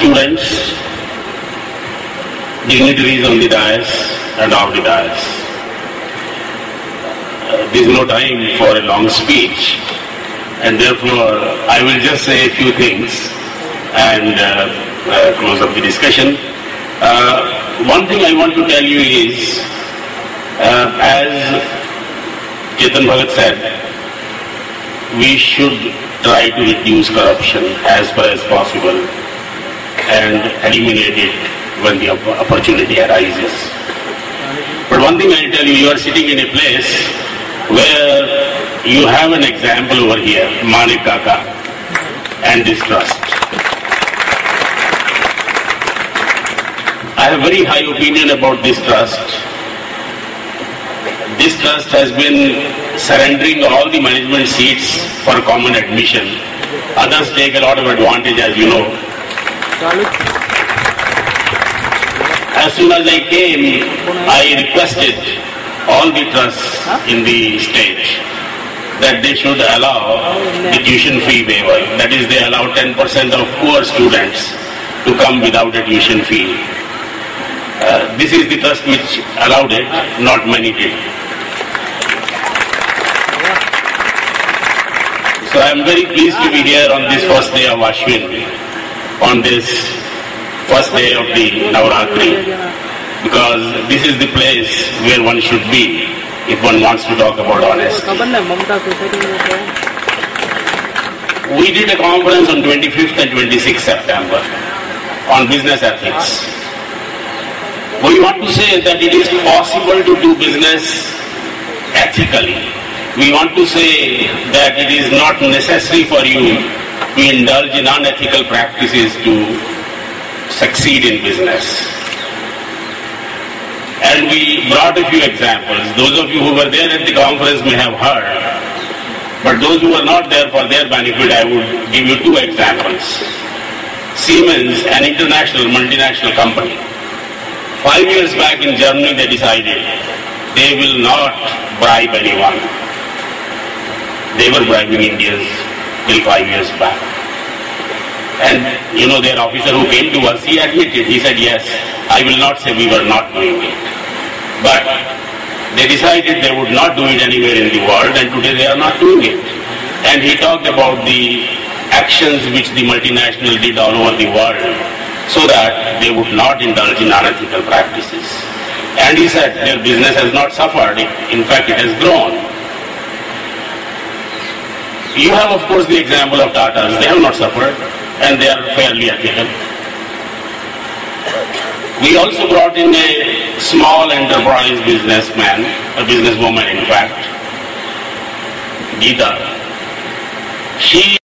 students, dignitaries on the dais and off the dais. Uh, there is no time for a long speech and therefore I will just say a few things and uh, uh, close up the discussion. Uh, one thing I want to tell you is, uh, as Chetan Bhagat said, we should try to reduce corruption as far as possible and eliminate it when the opportunity arises. But one thing I'll tell you, you are sitting in a place where you have an example over here, Manik Kaka and this trust. I have very high opinion about this trust. This trust has been surrendering all the management seats for common admission. Others take a lot of advantage, as you know. As soon as I came, I requested all the trusts in the state that they should allow the tuition fee waiver. That is, they allow 10% of poor students to come without a tuition fee. Uh, this is the trust which allowed it, not many did. So I am very pleased to be here on this first day of Ashwin, on this first day of the Navaratri because this is the place where one should be if one wants to talk about honesty. We did a conference on 25th and 26th September on business ethics. We want to say that it is possible to do business ethically. We want to say that it is not necessary for you to indulge in unethical practices to succeed in business. And we brought a few examples. Those of you who were there at the conference may have heard. But those who were not there for their benefit, I would give you two examples. Siemens, an international multinational company, five years back in Germany they decided they will not bribe anyone. They were bribing Indians till five years back. And you know their officer who came to us, he admitted, he said, yes, I will not say we were not doing it. But they decided they would not do it anywhere in the world and today they are not doing it. And he talked about the actions which the multinational did all over the world so that they would not indulge in unethical practices. And he said their business has not suffered, in fact it has grown. You have of course the example of Tatas, they have not suffered and they are fairly ethical. We also brought in a small enterprise businessman, a businesswoman in fact, Geeta. She